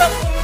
Oh.